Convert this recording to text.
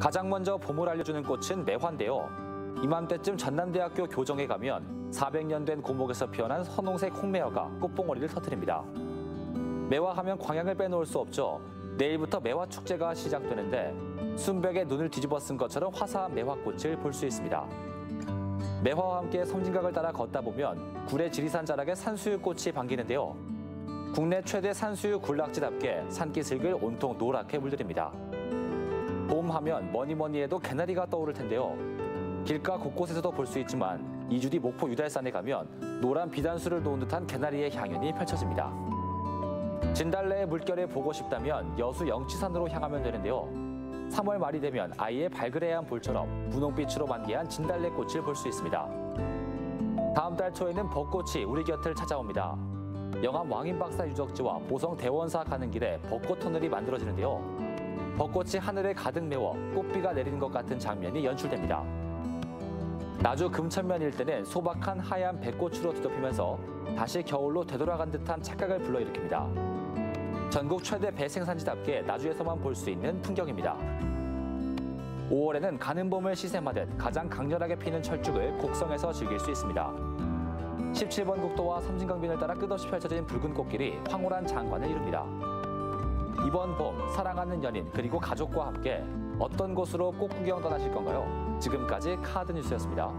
가장 먼저 봄을 알려주는 꽃은 매화인데요. 이맘때쯤 전남대학교 교정에 가면 400년 된 고목에서 피어난 선홍색 홍매화가 꽃봉오리를 터뜨립니다. 매화하면 광양을 빼놓을 수 없죠. 내일부터 매화 축제가 시작되는데 순백에 눈을 뒤집어 쓴 것처럼 화사한 매화꽃을 볼 수 있습니다. 매화와 함께 섬진강을 따라 걷다 보면 구례 지리산 자락에 산수유꽃이 반기는데요. 국내 최대 산수유 군락지답게 산기슭을 온통 노랗게 물들입니다. 봄 하면 뭐니 뭐니 해도 개나리가 떠오를 텐데요. 길가 곳곳에서도 볼 수 있지만 2주 뒤 목포 유달산에 가면 노란 비단수를 놓은 듯한 개나리의 향연이 펼쳐집니다. 진달래의 물결을 보고 싶다면 여수 영치산으로 향하면 되는데요. 3월 말이 되면 아이의 발그레한 볼처럼 분홍빛으로 만개한 진달래꽃을 볼 수 있습니다. 다음 달 초에는 벚꽃이 우리 곁을 찾아옵니다. 영암 왕인박사 유적지와 보성 대원사 가는 길에 벚꽃 터널이 만들어지는데요. 벚꽃이 하늘에 가득 메워 꽃비가 내리는 것 같은 장면이 연출됩니다. 나주 금천면 일대는 소박한 하얀 백꽃으로 뒤덮이면서 다시 겨울로 되돌아간 듯한 착각을 불러일으킵니다. 전국 최대 배 생산지답게 나주에서만 볼 수 있는 풍경입니다. 5월에는 가는 봄을 시샘하듯 가장 강렬하게 피는 철쭉을 곡성에서 즐길 수 있습니다. 17번 국도와 섬진강변을 따라 끝없이 펼쳐진 붉은 꽃길이 황홀한 장관을 이룹니다. 이번 봄 사랑하는 연인 그리고 가족과 함께 어떤 곳으로 꽃 구경 떠나실 건가요? 지금까지 카드 뉴스였습니다.